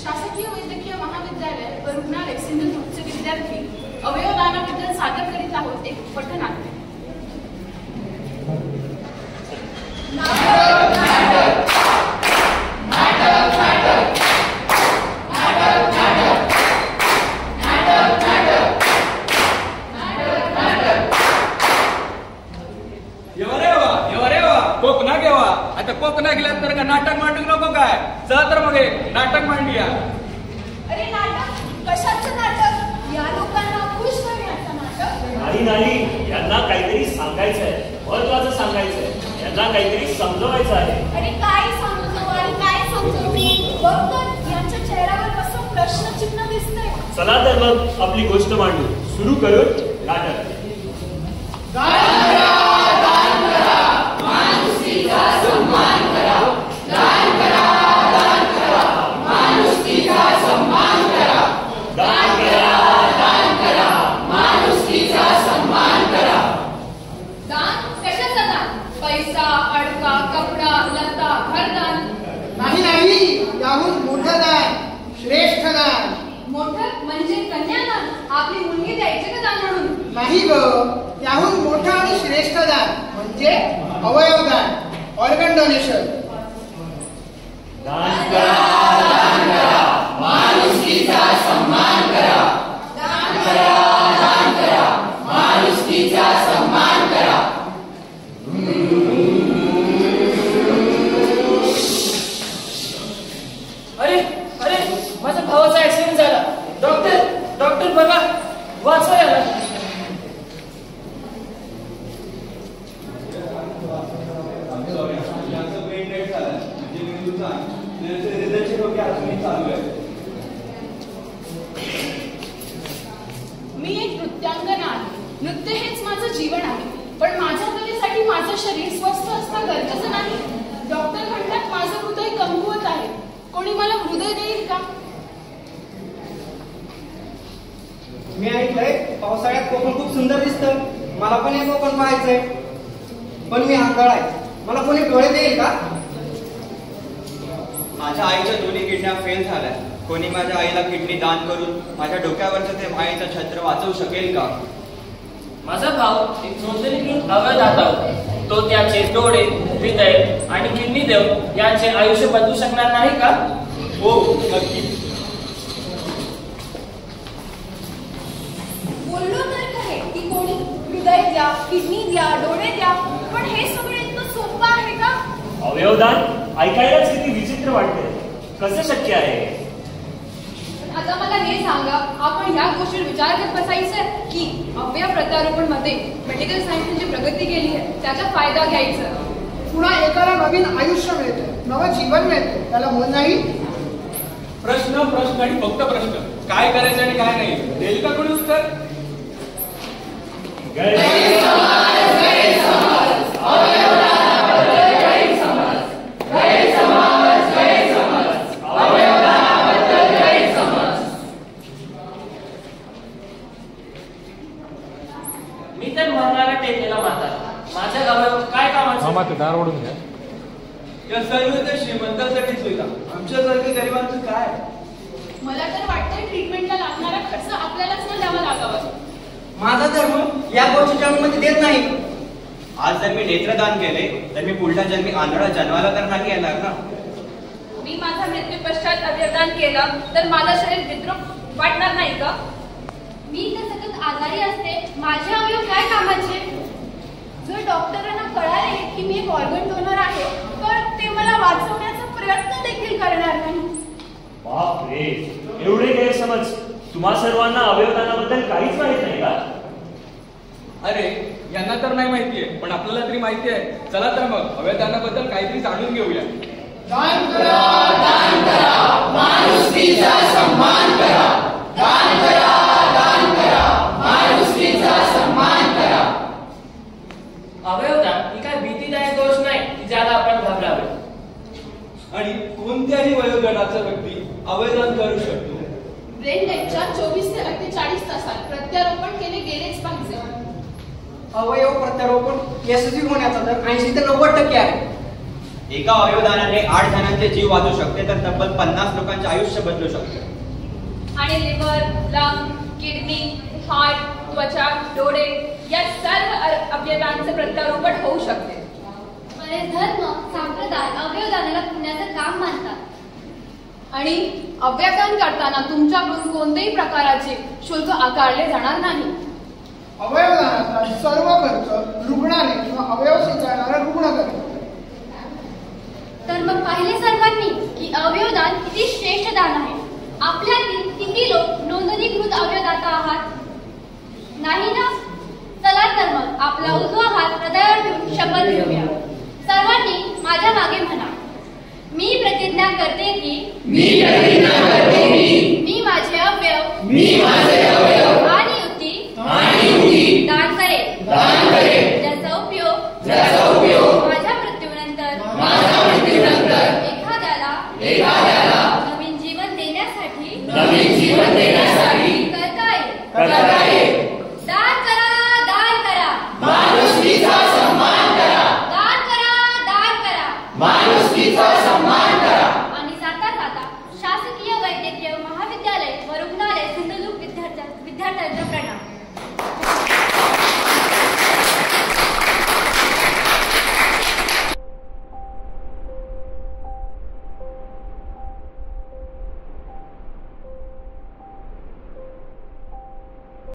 शासकीय वैद्यकीय महाविद्यालय व रुग्णालय सिंधुदुर्गचे विद्यार्थी अवयवदानाबद्दल सादर करीत आहोत एक गेल्यात का नाटक नाटक मांडूया. अरे नाटक? कशाचं नाटक? या लोकांना खुश करण्याचं नाटक. नाही नाही. यांना काहीतरी सांगायचंय. महत्वाचं सांगायचंय. यांना काहीतरी समजवायचं आहे. अरे काय समजू आणि काय समजू बघ तर यांच्या चेहऱ्यावर कसं प्रश्नचिन्ह दिसतंय. चला तर मग आपली गोष्ट मांडू. सुरू करून नाटक. दान पैसा अडका कपडा लता घरदान. नाही नाही याहून मोठं दान श्रेष्ठ दान. मोठं म्हणजे कन्यादान. आपली मुलगी द्यायची का दान म्हणून? नाही ग याहून मोठं आणि श्रेष्ठ दान म्हणजे अवयवदान ऑर्गन डोनेशन दान करा अरे मी एक नृत्यांगना आहे. नृत्य हेच माझं जीवन आहे. पण माझ्या कलेसाठी माझं शरीर स्वस्थ असणं गरजेचं नाही. डॉक्टर म्हणतात माझं हृदय कमकुवत आहे. कोणी मला हृदय देईल का? मी ऐकलंय पावसाळ्यात कोकण खूप सुंदर दिसतं. मला पण हे कोकण पाहायचंय. पण मी आंधळ आहे. मला कोणी डोळे देईल का? माझ्या आईच्या दोन्ही किडन्या फेल झाल्या. कोणी माझ्या आईला किडनी दान करून माझ्या डोक्यावरचं ते मायेचं छत्र वाचवू शकेल का? माझा भाव एक नोंदणीकृत होता. तो त्याचे डोळे हृदय आणि किडनी देऊन यांचे आयुष्य बदलू शकणार नाही का? हो नक्की. बोललो तर खरे की कोणी हृदय द्या किडनी द्या डोळे द्या पण हे सगळं इतकं सोपं आहे का? अवयवदान? ऐकायलाच किती विचित्र वाटते कसं शक्य आहे? आता मला हे सांगा आपण ह्या गोष्टीवर विचार करत बसायचं की अवयव प्रत्यारोपणमध्ये मेडिकल सायन्सने जी प्रगती केली आहे त्याचा फायदा घ्यायचा. पुन्हा एकाला नवीन आयुष्य मिळतं नवं जीवन मिळतं त्याला मोल नाही? प्रश्न प्रश्न आणि फक्त प्रश्न. काय करायचं आणि काय नाही? देईल का कोणी उत्तर मी तर मरणारा टेकलेला म्हातारा माझ्या गावावर काय कामाचं दार ओढून घ्या. या सर्व त्या श्रीमंतांसाठीच होता आमच्यासारख्या गरिबांचं काय? मला तर वाटतंय ट्रीटमेंटला लागणारा खर्च आपल्यालाच न द्यावा लागावा. माझा धर्म या गोष्टीच्या मध्ये देत नाही. आज जर मी नेत्रदान केले तर मी पुढल्या जन्मी आंधळा जन्माला तर नाही येणार ना? मी माझा मृत्यू पश्चात अवयवदान केलं तर मला शरीर विद्रूप वाटणार नाही का? मी तर सतत आजारी असते माझे अवयव डॉक्टरांना कळाले की मी एक ऑर्गन डोनर आहे तर ते मला वाचवण्याचा प्रयत्न देखील करणार नाही. बाप रे एवढे गैरसमज. तुम्हा सर्वांना अवयवदानाबद्दल काहीच माहीत नाही का? अरे यांना तर नाही माहितीये पण आपल्याला तरी माहिती आहे चला तर मग अवयदानाबद्दल काहीतरी जाणून घेऊया. आणि कोणत्याही वयोगटाचा व्यक्ती अवयदान करू शकतो. ब्रेन डेथच्या चोवीस ते अठ्ठेचाळीस तासात प्रत्यारोपण केले गेलेच पाहिजे. अवयव प्रत्यारोपण यशस्वी होण्याचा दर ऐंशी ते नव्वद टक्के आहे. एका अवयवदानाने आठ जणांचे जीव वाचू शकते तर तब्बल पन्नास लोकांचे आयुष्य बदलू शकते. आणि लिव्हर लंग किडनी हार्ट त्वचा डोळे या सर्व अवयवांचे प्रत्यारोपण होऊ शकते. बरेच धर्म संप्रदाय अवयवदानाला पुण्याचं काम मानतात. आणि अवयवदान करताना तुमच्याकडून कोणत्याही प्रकाराचे शुल्क आकारले जाणार नाही. अवयवदानाचा सर्व खर्च रुग्णाने किंवा अवयव स्वीकारणारा रुग्ण करतो. तर मग पाहिले सर्वांनी की अवयवदान किती श्रेष्ठ दान आहे. आपल्यातील किती लोक नोंदणीकृत अवयवदाता आहात नाही ना चला तर मग आपला उजवा हात हृदयावर ठेवून शपथ घेऊया सर्वांनी माझ्या मागे म्हणा मी प्रतिज्ञा करते की मी माझे अवयव मी माझे